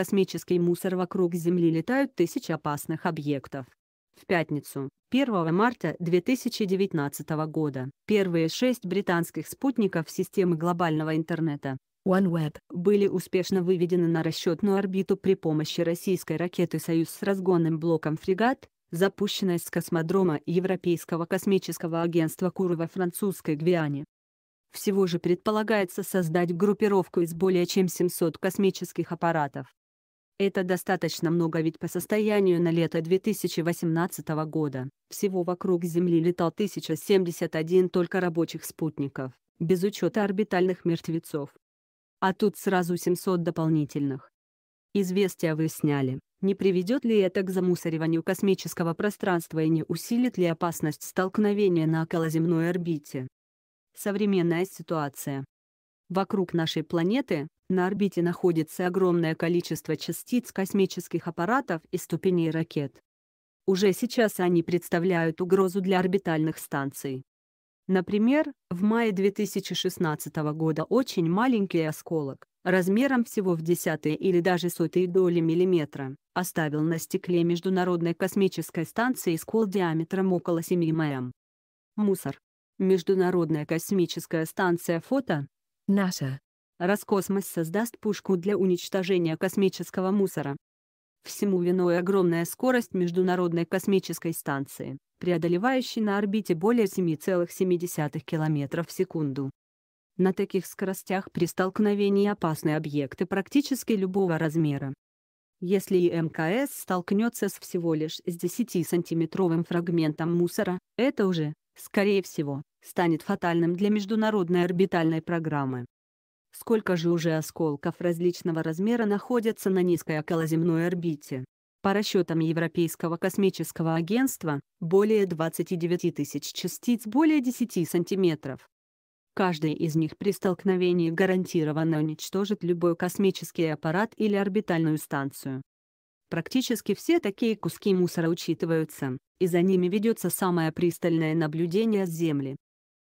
космический мусор вокруг Земли летают тысячи опасных объектов. В пятницу, 1 марта 2019 года, первые шесть британских спутников системы глобального интернета OneWeb были успешно выведены на расчетную орбиту при помощи российской ракеты «Союз» с разгонным блоком «Фрегат», запущенной с космодрома Европейского космического агентства Куру во французской Гвиане. Всего же предполагается создать группировку из более чем 700 космических аппаратов. Это достаточно много ведь по состоянию на лето 2018 года всего вокруг Земли летал 1071 только рабочих спутников, без учета орбитальных мертвецов. А тут сразу 700 дополнительных. Известия выясняли, не приведет ли это к замусориванию космического пространства и не усилит ли опасность столкновения на околоземной орбите. Современная ситуация. Вокруг нашей планеты, на орбите находится огромное количество частиц космических аппаратов и ступеней ракет. Уже сейчас они представляют угрозу для орбитальных станций. Например, в мае 2016 года очень маленький осколок, размером всего в десятые или даже сотые доли миллиметра, оставил на стекле Международной космической станции скол диаметром около 7 мм. Мусор. Международная космическая станция фото NASA. Роскосмос создаст пушку для уничтожения космического мусора. Всему виной огромная скорость Международной космической станции, преодолевающей на орбите более 7,7 км в секунду. На таких скоростях при столкновении опасны объекты практически любого размера. Если и МКС столкнется с всего лишь с 10-сантиметровым фрагментом мусора, это уже, скорее всего, станет фатальным для международной орбитальной программы. Сколько же уже осколков различного размера находятся на низкой околоземной орбите? По расчетам Европейского космического агентства, более 29 тысяч частиц более 10 сантиметров. Каждый из них при столкновении гарантированно уничтожит любой космический аппарат или орбитальную станцию. Практически все такие куски мусора учитываются, и за ними ведется самое пристальное наблюдение с Земли.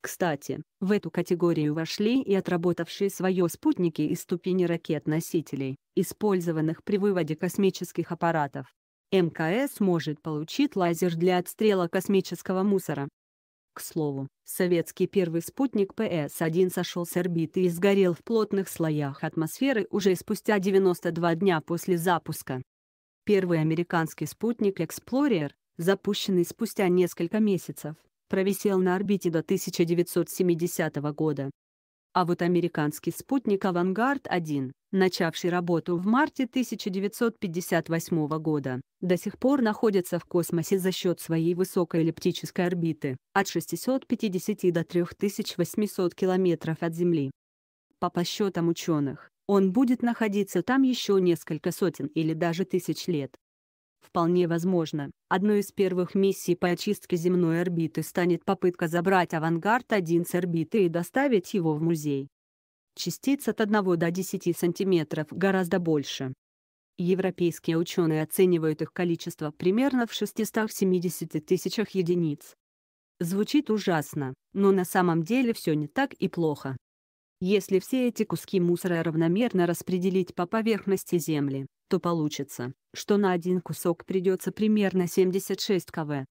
Кстати, в эту категорию вошли и отработавшие свое спутники из ступени ракет-носителей, использованных при выводе космических аппаратов. МКС может получить лазер для отстрела космического мусора. К слову, советский первый спутник ПС-1 сошел с орбиты и сгорел в плотных слоях атмосферы уже спустя 92 дня после запуска. Первый американский спутник Explorer, запущенный спустя несколько месяцев, провисел на орбите до 1970 года. А вот американский спутник «Авангард-1», начавший работу в марте 1958 года, до сих пор находится в космосе за счет своей высокой эллиптической орбиты, от 650 до 3800 километров от Земли. По подсчетам ученых, он будет находиться там еще несколько сотен или даже тысяч лет. Вполне возможно, одной из первых миссий по очистке земной орбиты станет попытка забрать «Авангард-1» с орбиты и доставить его в музей. Частиц от 1 до 10 сантиметров гораздо больше. Европейские ученые оценивают их количество примерно в 670 тысячах единиц. Звучит ужасно, но на самом деле все не так и плохо. Если все эти куски мусора равномерно распределить по поверхности Земли, то получится, что на один кусок придется примерно 76 кв.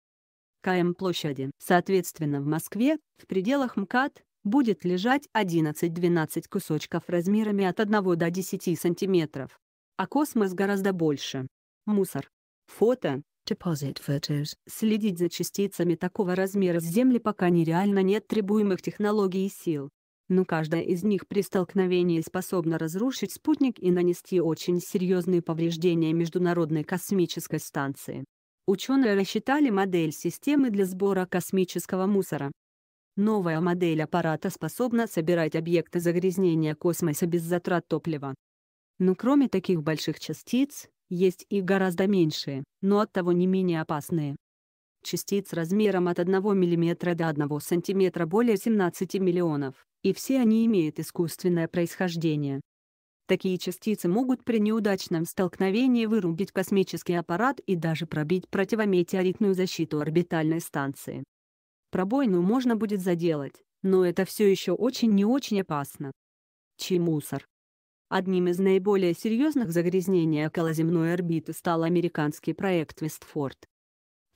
км площади. Соответственно в Москве, в пределах МКАД, будет лежать 11-12 кусочков размерами от 1 до 10 сантиметров. А космос гораздо больше. Мусор. Фото. Deposit photos. Следить за частицами такого размера с Земли пока нереально нет требуемых технологий и сил но каждая из них при столкновении способна разрушить спутник и нанести очень серьезные повреждения Международной космической станции. Ученые рассчитали модель системы для сбора космического мусора. Новая модель аппарата способна собирать объекты загрязнения космоса без затрат топлива. Но кроме таких больших частиц, есть и гораздо меньшие, но оттого не менее опасные. Частиц размером от 1 мм до 1 см более 17 миллионов и все они имеют искусственное происхождение. Такие частицы могут при неудачном столкновении вырубить космический аппарат и даже пробить противометеоритную защиту орбитальной станции. Пробоину можно будет заделать, но это все еще очень не очень опасно. Чей мусор? Одним из наиболее серьезных загрязнений околоземной орбиты стал американский проект Вестфорд.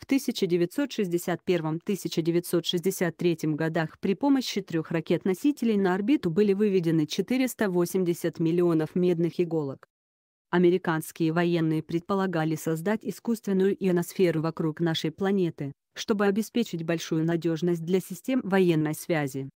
В 1961-1963 годах при помощи трех ракет-носителей на орбиту были выведены 480 миллионов медных иголок. Американские военные предполагали создать искусственную ионосферу вокруг нашей планеты, чтобы обеспечить большую надежность для систем военной связи.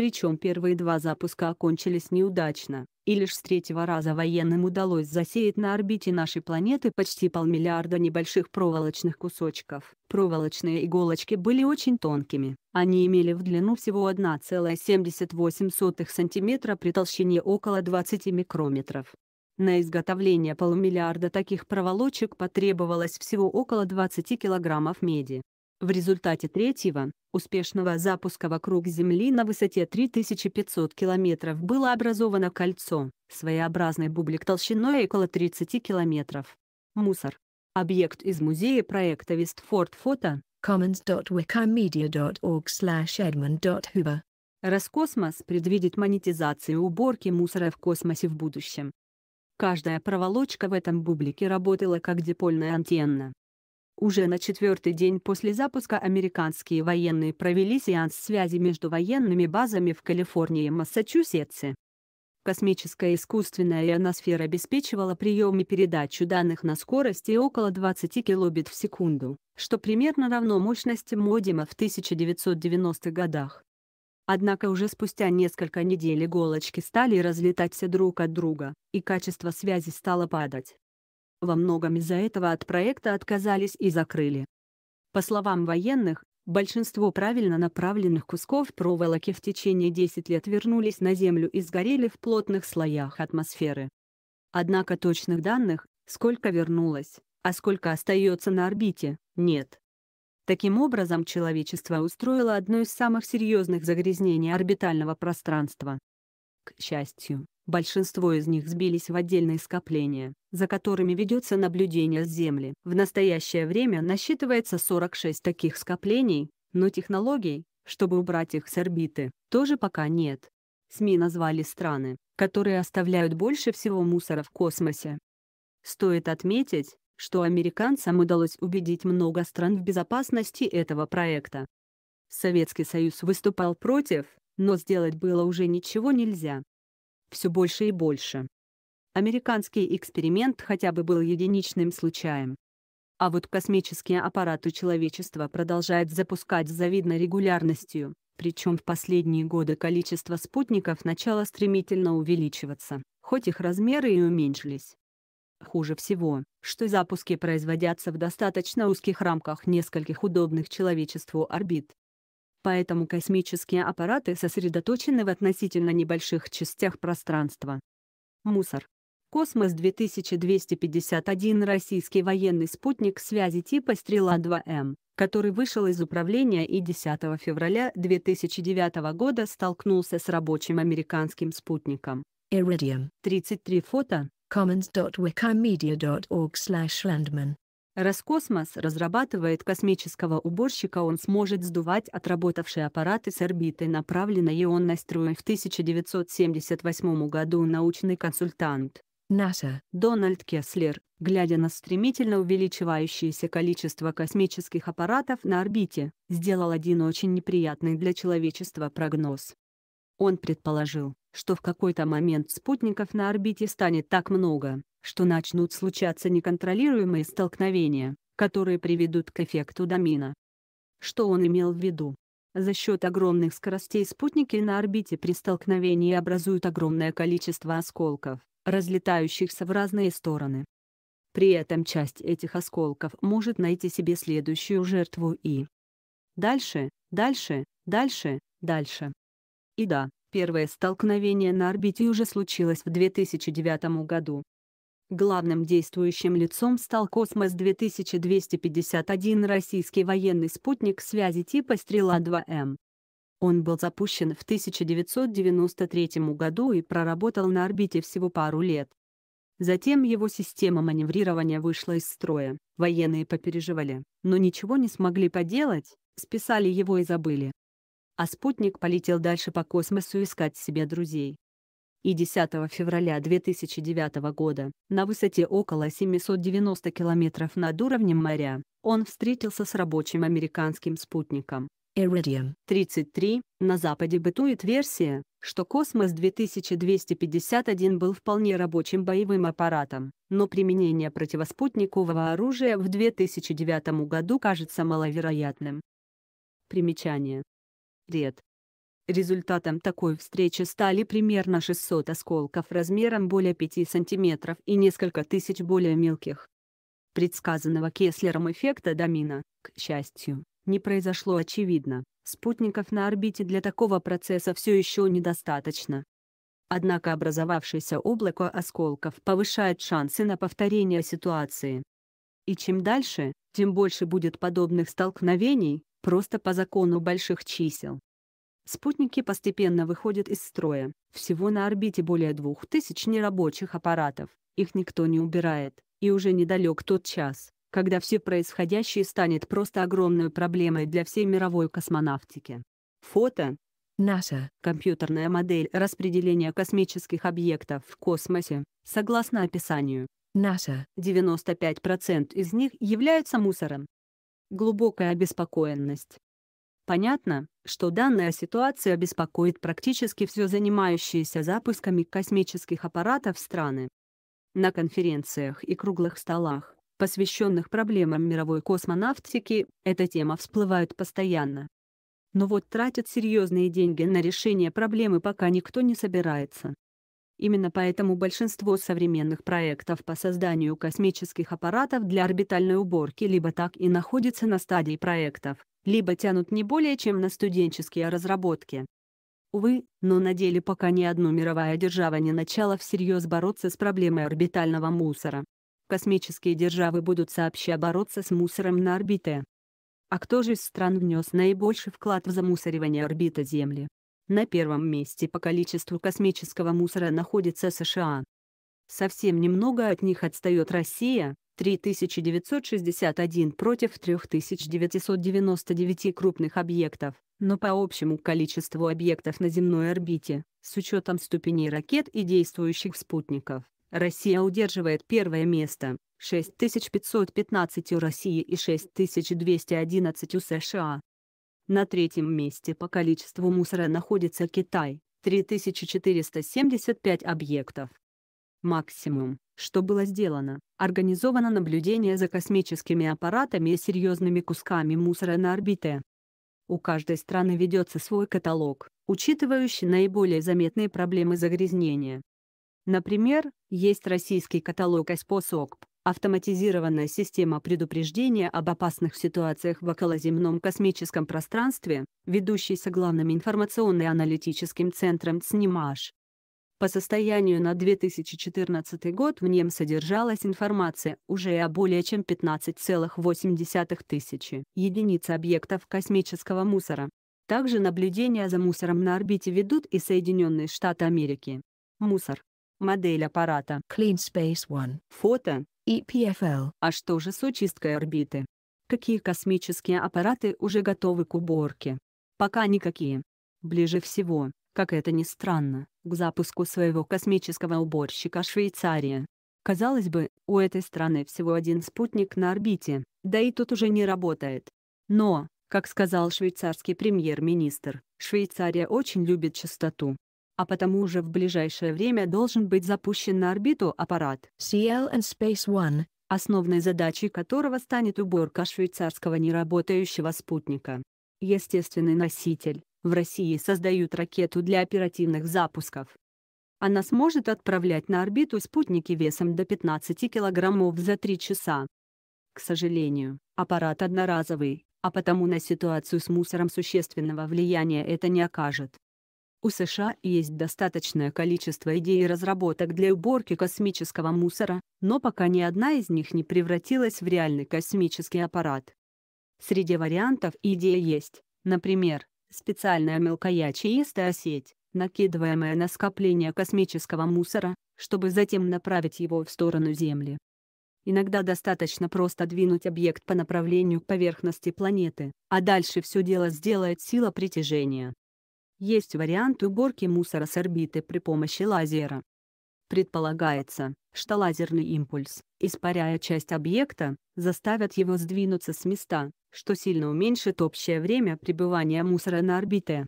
Причем первые два запуска окончились неудачно, и лишь с третьего раза военным удалось засеять на орбите нашей планеты почти полмиллиарда небольших проволочных кусочков. Проволочные иголочки были очень тонкими, они имели в длину всего 1,78 см при толщине около 20 микрометров. На изготовление полумиллиарда таких проволочек потребовалось всего около 20 килограммов меди. В результате третьего, успешного запуска вокруг Земли на высоте 3500 километров было образовано кольцо, своеобразный бублик толщиной около 30 километров. Мусор. Объект из музея проекта Вестфорд фото. commons.wikimedia.org edmund.hoover Роскосмос предвидит монетизацию уборки мусора в космосе в будущем. Каждая проволочка в этом бублике работала как дипольная антенна. Уже на четвертый день после запуска американские военные провели сеанс связи между военными базами в Калифорнии и Массачусетсе. Космическая искусственная ионосфера обеспечивала прием и передачу данных на скорости около 20 килобит в секунду, что примерно равно мощности модема в 1990-х годах. Однако уже спустя несколько недель иголочки стали разлетаться друг от друга, и качество связи стало падать. Во многом из-за этого от проекта отказались и закрыли. По словам военных, большинство правильно направленных кусков проволоки в течение 10 лет вернулись на Землю и сгорели в плотных слоях атмосферы. Однако точных данных, сколько вернулось, а сколько остается на орбите, нет. Таким образом человечество устроило одно из самых серьезных загрязнений орбитального пространства. К счастью, Большинство из них сбились в отдельные скопления, за которыми ведется наблюдение с Земли. В настоящее время насчитывается 46 таких скоплений, но технологий, чтобы убрать их с орбиты, тоже пока нет. СМИ назвали страны, которые оставляют больше всего мусора в космосе. Стоит отметить, что американцам удалось убедить много стран в безопасности этого проекта. Советский Союз выступал против, но сделать было уже ничего нельзя все больше и больше. Американский эксперимент хотя бы был единичным случаем. А вот космические аппараты человечества продолжает запускать с завидной регулярностью, причем в последние годы количество спутников начало стремительно увеличиваться, хоть их размеры и уменьшились. Хуже всего, что запуски производятся в достаточно узких рамках нескольких удобных человечеству орбит. Поэтому космические аппараты сосредоточены в относительно небольших частях пространства. Мусор. Космос 2251 российский военный спутник связи типа «Стрела-2М», который вышел из управления и 10 февраля 2009 года столкнулся с рабочим американским спутником. Iridium. 33 фото. commons.wikimedia.org/landman Роскосмос разрабатывает космического уборщика он сможет сдувать отработавшие аппараты с орбиты направленной ионной струей. В 1978 году научный консультант NASA Дональд Кеслер, глядя на стремительно увеличивающееся количество космических аппаратов на орбите, сделал один очень неприятный для человечества прогноз. Он предположил, что в какой-то момент спутников на орбите станет так много, что начнут случаться неконтролируемые столкновения, которые приведут к эффекту домина. Что он имел в виду? За счет огромных скоростей спутники на орбите при столкновении образуют огромное количество осколков, разлетающихся в разные стороны. При этом часть этих осколков может найти себе следующую жертву и дальше, дальше, дальше, дальше. И да, первое столкновение на орбите уже случилось в 2009 году. Главным действующим лицом стал Космос-2251 российский военный спутник связи типа «Стрела-2М». Он был запущен в 1993 году и проработал на орбите всего пару лет. Затем его система маневрирования вышла из строя, военные попереживали, но ничего не смогли поделать, списали его и забыли. А спутник полетел дальше по космосу искать себе друзей. И 10 февраля 2009 года, на высоте около 790 километров над уровнем моря, он встретился с рабочим американским спутником. Iridium. 33. На Западе бытует версия, что Космос 2251 был вполне рабочим боевым аппаратом, но применение противоспутникового оружия в 2009 году кажется маловероятным. Примечание. Ред. Результатом такой встречи стали примерно 600 осколков размером более 5 см и несколько тысяч более мелких. Предсказанного Кеслером эффекта домина, к счастью, не произошло очевидно. Спутников на орбите для такого процесса все еще недостаточно. Однако образовавшееся облако осколков повышает шансы на повторение ситуации. И чем дальше, тем больше будет подобных столкновений, просто по закону больших чисел. Спутники постепенно выходят из строя. Всего на орбите более 2000 нерабочих аппаратов. Их никто не убирает. И уже недалек тот час, когда все происходящее станет просто огромной проблемой для всей мировой космонавтики. Фото. NASA. Компьютерная модель распределения космических объектов в космосе, согласно описанию. NASA. 95% из них являются мусором. Глубокая обеспокоенность. Понятно, что данная ситуация беспокоит практически все занимающиеся запусками космических аппаратов страны. На конференциях и круглых столах, посвященных проблемам мировой космонавтики, эта тема всплывает постоянно. Но вот тратят серьезные деньги на решение проблемы пока никто не собирается. Именно поэтому большинство современных проектов по созданию космических аппаратов для орбитальной уборки либо так и находятся на стадии проектов, либо тянут не более чем на студенческие разработки. Увы, но на деле пока ни одна мировая держава не начала всерьез бороться с проблемой орбитального мусора. Космические державы будут сообща бороться с мусором на орбите. А кто же из стран внес наибольший вклад в замусоривание орбиты Земли? На первом месте по количеству космического мусора находится США. Совсем немного от них отстает Россия, 3961 против 3999 крупных объектов, но по общему количеству объектов на земной орбите, с учетом ступеней ракет и действующих спутников, Россия удерживает первое место, 6515 у России и 6211 у США. На третьем месте по количеству мусора находится Китай, 3475 объектов. Максимум, что было сделано, организовано наблюдение за космическими аппаратами и серьезными кусками мусора на орбите. У каждой страны ведется свой каталог, учитывающий наиболее заметные проблемы загрязнения. Например, есть российский каталог СПОСОКП, автоматизированная система предупреждения об опасных ситуациях в околоземном космическом пространстве, ведущийся главным информационно-аналитическим центром ЦНИМАШ. По состоянию на 2014 год в нем содержалась информация уже о более чем 15,8 тысячи единиц объектов космического мусора. Также наблюдения за мусором на орбите ведут и Соединенные Штаты Америки. Мусор. Модель аппарата. Clean Space One. Фото. EPFL. А что же с очисткой орбиты? Какие космические аппараты уже готовы к уборке? Пока никакие. Ближе всего, как это ни странно, к запуску своего космического уборщика Швейцария. Казалось бы, у этой страны всего один спутник на орбите, да и тут уже не работает. Но, как сказал швейцарский премьер-министр, Швейцария очень любит чистоту. А потому уже в ближайшее время должен быть запущен на орбиту аппарат CL and Space One, основной задачей которого станет уборка швейцарского неработающего спутника. Естественный носитель, в России создают ракету для оперативных запусков. Она сможет отправлять на орбиту спутники весом до 15 килограммов за 3 часа. К сожалению, аппарат одноразовый, а потому на ситуацию с мусором существенного влияния это не окажет. У США есть достаточное количество идей и разработок для уборки космического мусора, но пока ни одна из них не превратилась в реальный космический аппарат. Среди вариантов идея есть, например, специальная мелкоячеистая сеть, накидываемая на скопление космического мусора, чтобы затем направить его в сторону Земли. Иногда достаточно просто двинуть объект по направлению к поверхности планеты, а дальше все дело сделает сила притяжения. Есть вариант уборки мусора с орбиты при помощи лазера. Предполагается, что лазерный импульс, испаряя часть объекта, заставит его сдвинуться с места, что сильно уменьшит общее время пребывания мусора на орбите.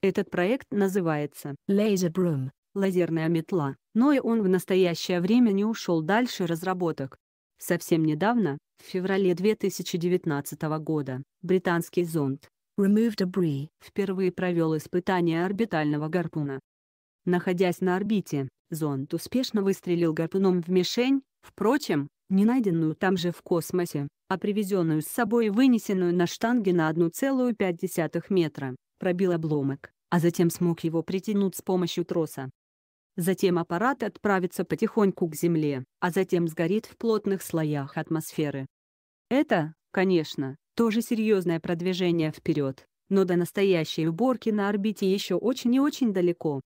Этот проект называется Laser Broom. «Лазерная метла», но и он в настоящее время не ушел дальше разработок. Совсем недавно, в феврале 2019 года, британский зонд Remove debris. впервые провел испытание орбитального гарпуна. Находясь на орбите, зонд успешно выстрелил гарпуном в мишень, впрочем, не найденную там же в космосе, а привезенную с собой и вынесенную на штанге на 1,5 метра, пробил обломок, а затем смог его притянуть с помощью троса. Затем аппарат отправится потихоньку к Земле, а затем сгорит в плотных слоях атмосферы. Это, конечно, тоже серьезное продвижение вперед, но до настоящей уборки на орбите еще очень и очень далеко.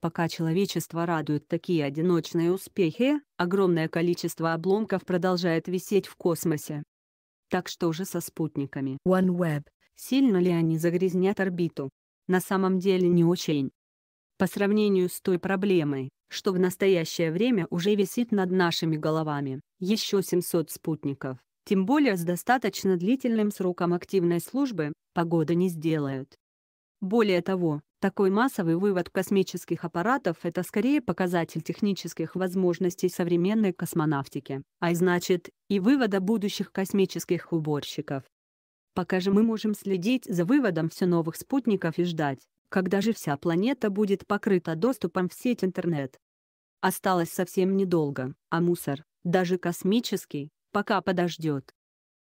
Пока человечество радует такие одиночные успехи, огромное количество обломков продолжает висеть в космосе. Так что же со спутниками? OneWeb. Сильно ли они загрязнят орбиту? На самом деле не очень. По сравнению с той проблемой, что в настоящее время уже висит над нашими головами, еще 700 спутников, тем более с достаточно длительным сроком активной службы, погода не сделают. Более того, такой массовый вывод космических аппаратов – это скорее показатель технических возможностей современной космонавтики, а значит, и вывода будущих космических уборщиков. Пока же мы можем следить за выводом все новых спутников и ждать, когда же вся планета будет покрыта доступом в сеть интернет. Осталось совсем недолго, а мусор, даже космический, пока подождет.